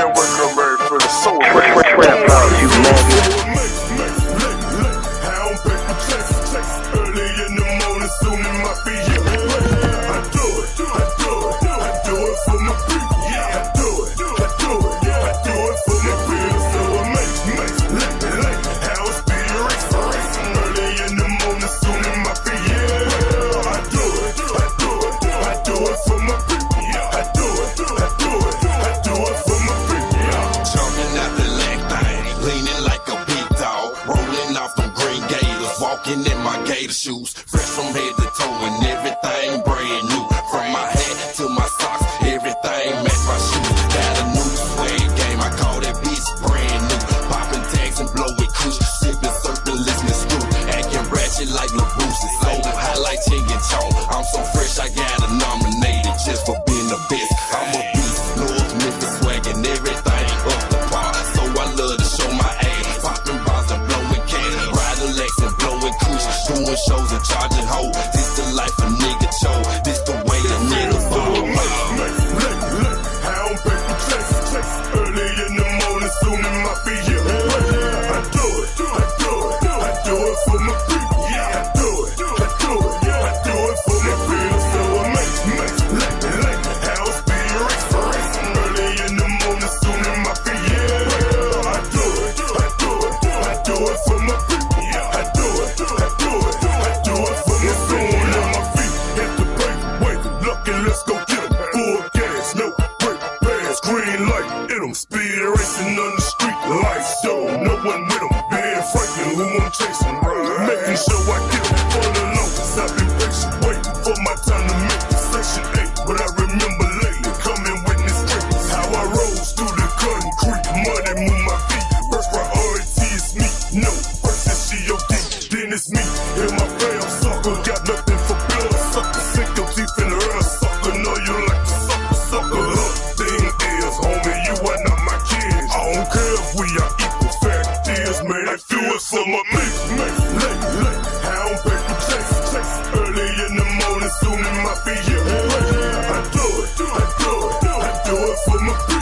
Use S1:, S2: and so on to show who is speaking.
S1: there with looking at my gator shoes. Fresh from head to toe and everything brand new. From my hat to my socks, everything match my shoes. Got a new swag game, I call that bitch brand new. Popping tags and blow it kush, sipping, surfing, listening screw. Acting ratchet like Lil Boosie, so high like and Chong. I'm so fresh, I got a nominated just for shows and charging
S2: hoe. let's go get them. Full gas, no brake, pass green light in them. Speed racing on the street, lights on, no one with them. Ben Franklin, who I'm chasing, making sure. live, we are equal. Fact is, man, I. Late, late, I don't for chase. Early in the morning, soon in my. I do it, I do it, I do it for my people.